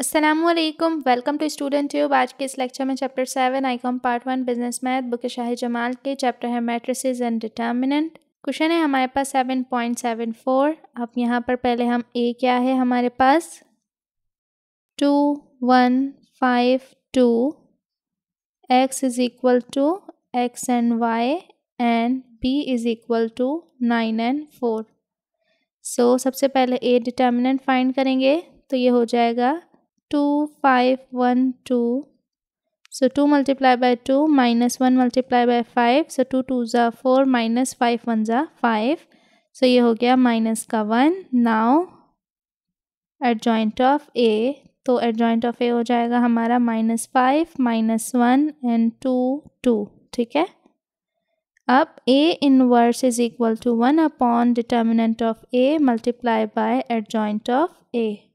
Aslam welcome to student tube आज के इस लेक्चर में chapter seven ICom part one business math book Shah Jamal के. चैप्टर है मैट्रिसेस एंड डिटर्मिनेंट क्वेश्चन है हमारे पास सेवन पॉइंट सेवन फोर अब यहाँ पर पहले हम ए क्या है हमारे पास? Two one five two X is equal to X and Y and B is equal to nine and four so सबसे पहले ए डिटर्मिनेंट फाइंड करेंगे तो ये हो जाएगा two five one two so two multiply by two minus one multiply by five so two two ज़ा four minus five one ज़ा five so ये हो गया माइनस का one now adjoint of A तो एडजॉइंट ऑफ़ ए हो जाएगा हमारा minus five minus one and two two ठीक है? अब A inverse is equal to one upon determinant of A multiply by adjoint of A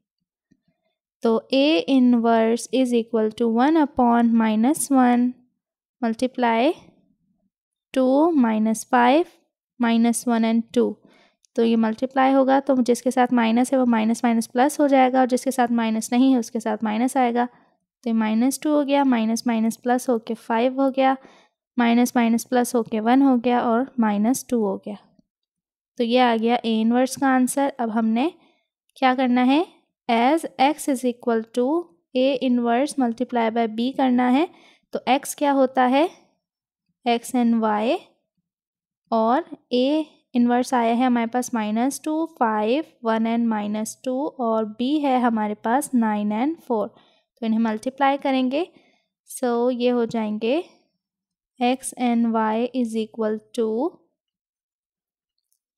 तो A inverse is equal to one upon minus one multiply two minus five minus one and two तो ये multiply होगा तो जिसके साथ minus है वो minus minus plus हो जाएगा, और जिसके साथ माइनस नहीं है उसके साथ माइनस आएगा। तो ये माइनस टू हो गया माइनस माइनस प्लस हो के फाइव हो गया माइनस माइनस प्लस हो के वन हो गया, और माइनस टू हो गया। तो ये आ गया ए इनवर्स का आंसर अब हमने क्या करना है? As X is equal to A inverse multiply by B करना है तो एक्स क्या होता है? एक्स एंड वाई और ए इनवर्स आया है हमारे पास minus two five one and minus two और बी है हमारे पास नाइन एंड फोर तो इन्हें मल्टीप्लाई करेंगे। सो so, ये हो जाएँगे X and Y is equal to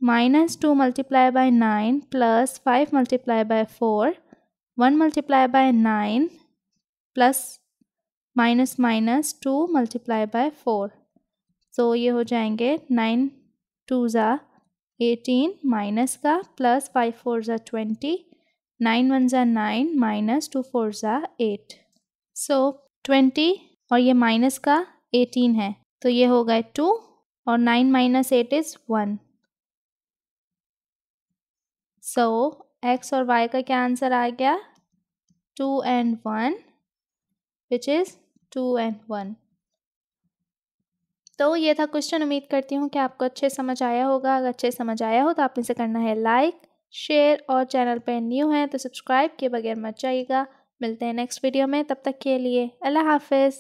minus 2 multiplied by 9 plus 5 multiplied by 4 1 multiplied by 9 plus minus minus 2 multiplied by 4 so ये हो जाएँगे 9 टू ज़ा एटीन माइनस का प्लस फाइव फोर ज़ा ट्वेंटी, नाइन वन ज़ा नाइन माइनस टू फोर ज़ा eight. So twenty और ये माइनस का एटीन है तो ये हो गए टू और nine minus eight is one. So X और वाई का क्या आंसर आ गया? Two and one which is two and one तो ये था क्वेश्चन उम्मीद करती हूँ कि आपको अच्छे समझ आया होगा। अगर अच्छे समझ आया हो तो आप इसे करना है लाइक शेयर और चैनल पर न्यू हैं तो सब्सक्राइब के बगैर मत जाइएगा। मिलते हैं नेक्स्ट वीडियो में, तब तक के लिए अल्लाह हाफिज़।